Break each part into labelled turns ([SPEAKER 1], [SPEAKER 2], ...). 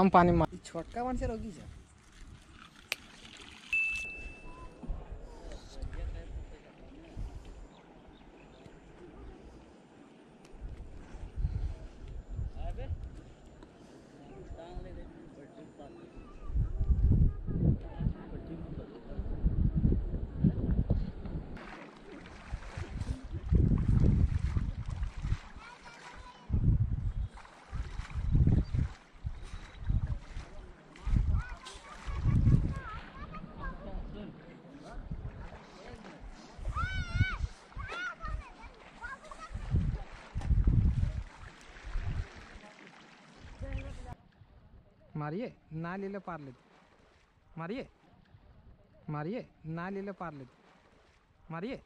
[SPEAKER 1] આમ પાણીમાં છોટકાવાનું
[SPEAKER 2] છે રોગી છે? रोगी जा
[SPEAKER 1] मारिए नालीला पारलेत मारिए मारिए नालीला पारलेत मारिए।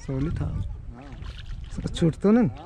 [SPEAKER 1] सोली था। छूटतो ना नुरो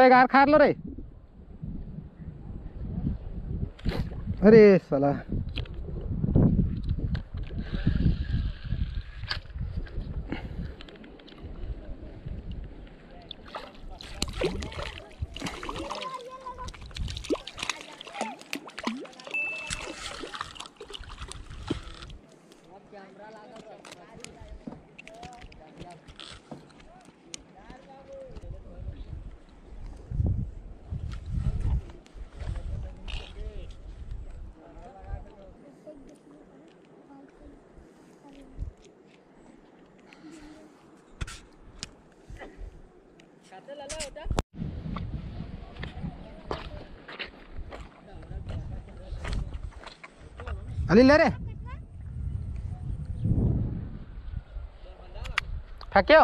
[SPEAKER 1] एक हार खार लो रे. अरे साला. अली ले रे। फेंक्यो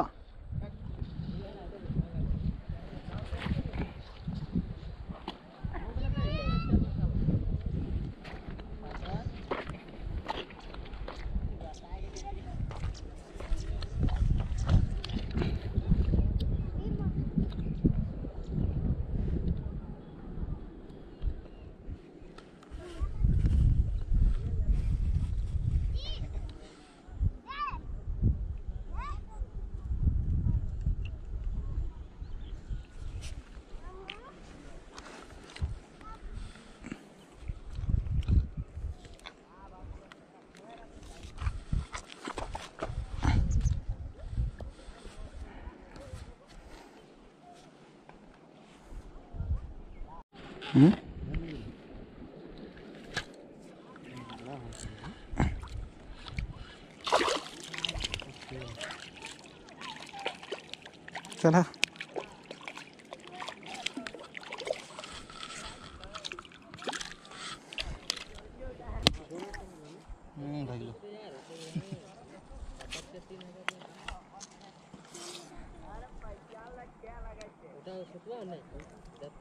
[SPEAKER 1] हम्म? चला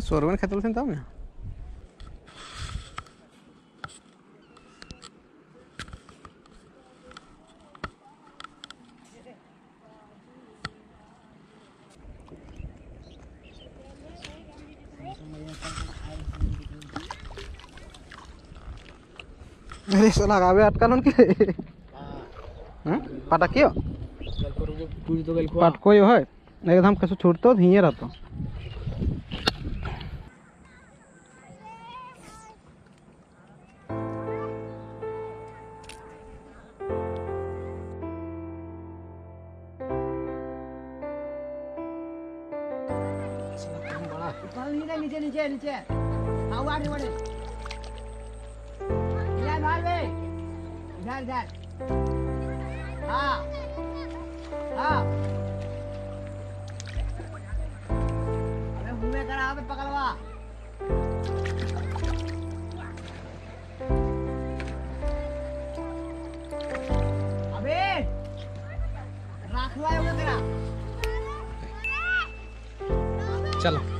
[SPEAKER 1] खेतल से तब ना अरे साला आवे अटकालन के हैं? पटकियो?
[SPEAKER 2] पूरी तो गल
[SPEAKER 1] पटको यो है एकदम कैसे छूटतो धिये रहतो। चलो।